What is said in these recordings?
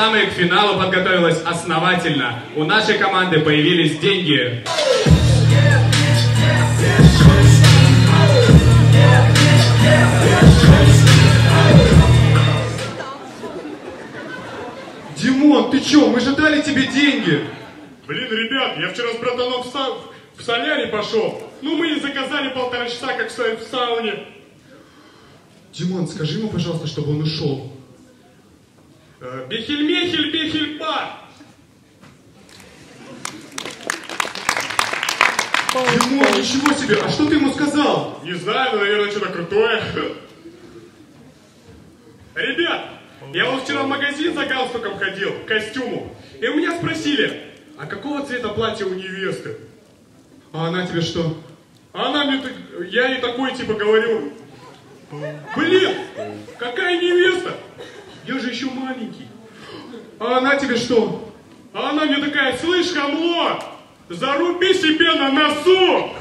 самое к финалу подготовилась основательно. У нашей команды появились деньги. Димон, ты чё? Мы же дали тебе деньги. Блин, ребят, я вчера с братаном в, са... в соляре пошел. Ну, мы и заказали полтора часа, как стоит в сауне. Димон, скажи ему, пожалуйста, чтобы он ушел. Э, Бехельмехель, бехельба. Димон, ничего себе, а что ты ему сказал? Не знаю, но, наверное, что-то крутое. Ребят, я вот вчера в магазин за галстуком ходил, к костюму. И у меня спросили, а какого цвета платье у невесты? А она тебе что? А она мне, так- я ей такой типа говорю, блин, какая невеста? Я же еще маленький. А она тебе что? А она мне такая, слышь, хамло, заруби себе на носок.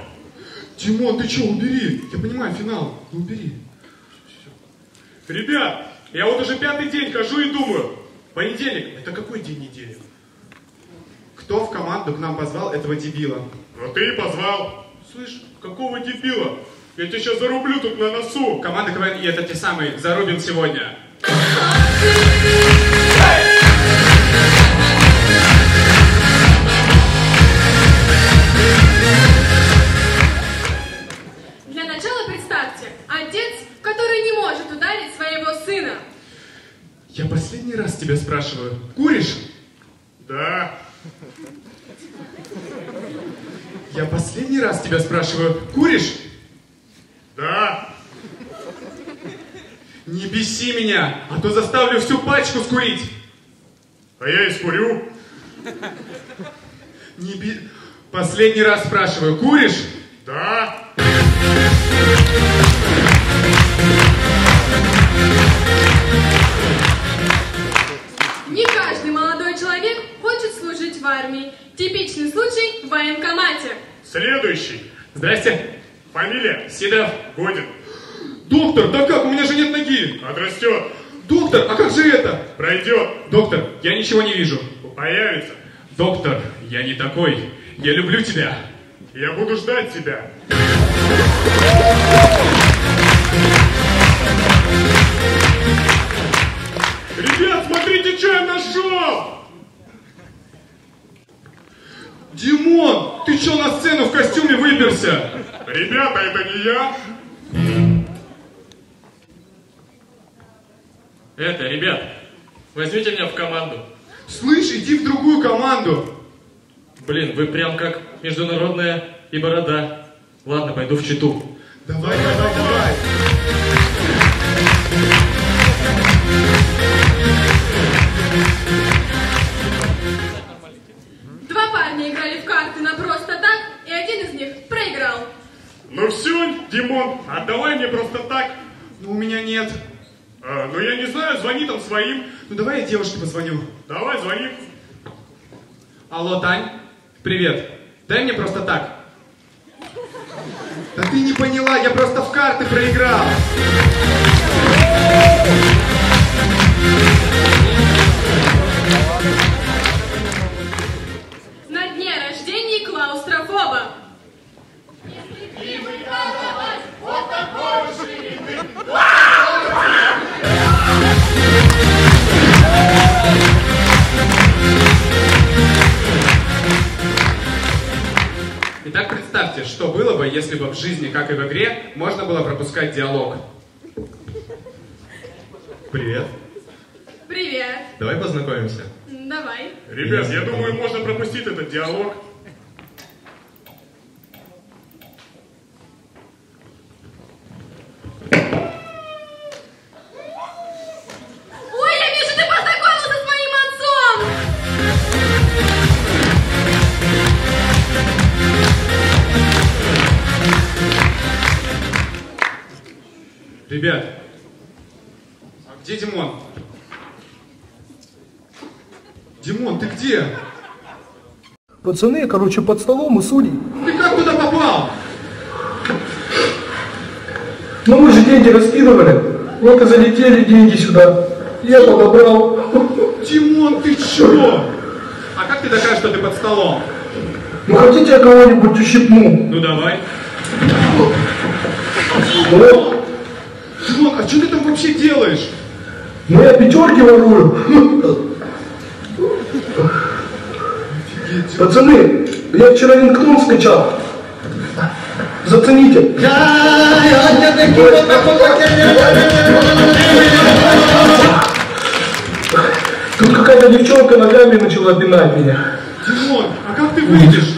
Димон, ты чё, убери. Я понимаю, финал, ну убери. Ребят, я вот уже пятый день хожу и думаю, понедельник, это какой день недели? Кто в команду к нам позвал этого дебила? Ну ты позвал. Слышь, какого дебила? Я тебя сейчас зарублю тут на носу. Команда КВН и это те самые. Зарубим сегодня. Я последний раз тебя спрашиваю. Куришь? Да. Я последний раз тебя спрашиваю. Куришь? Да. Не беси меня, а то заставлю всю пачку скурить. А я и скурю. Не би... Последний раз спрашиваю. Куришь? Да. Не каждый молодой человек хочет служить в армии. Типичный случай в военкомате. Следующий. Здрасте. Фамилия? Сидов. Годин. Доктор, да как? У меня же нет ноги. Отрастет. Доктор, а как же это? Пройдет. Доктор, я ничего не вижу. Появится. Доктор, я не такой. Я люблю тебя. Я буду ждать тебя. Ребят, смотрите, что я нашел! Димон, ты что на сцену в костюме выперся? Ребята, это не я. Это, ребят, возьмите меня в команду. Слышь, иди в другую команду. Блин, вы прям как международная и борода. Ладно, пойду в Читу. Давай, давай, давай. Два парня играли в карты на просто так, и один из них проиграл. Ну все, Димон, отдавай мне просто так. Ну, у меня нет. А, ну я не знаю, звони там своим. Ну, давай я девушке позвоню. Давай, звони. Алло, Тань. Привет. Дай мне просто так. Да ты не поняла, я просто в карты проиграл. Итак, представьте, что было бы, если бы в жизни, как и в игре, можно было пропускать диалог. Привет. Привет. Давай познакомимся. Давай. Ребят, я думаю, можно пропустить этот диалог. Ребят, а где Димон? Димон, ты где? Пацаны, короче, под столом у судей. Ты как туда попал? Ну мы же деньги раскидывали. Вот и залетели деньги сюда. Я подобрал. Димон, Что? А как ты докажешь, что ты под столом? Ну хотите я кого-нибудь ущипну? Ну давай. Вот. Димон, а что ты там вообще делаешь? Ну я пятерки ворую. Пацаны, я вчера Рингтон скачал. Зацените. Тут какая-то девчонка ногами начала пинать меня. Димон, а как ты выйдешь?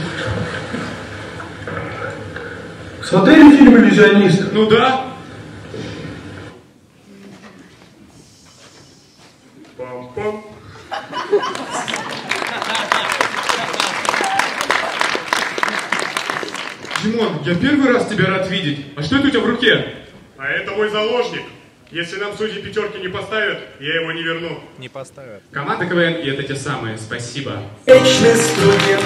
Смотрели фильм «Иллюзионист»? Ну да. Пам-пам. Димон, я первый раз тебя рад видеть. А что это у тебя в руке? А это мой заложник. Если нам судьи пятерки не поставят, я его не верну. Не поставят. Команда КВН, и это те самые. Спасибо. Вечный студент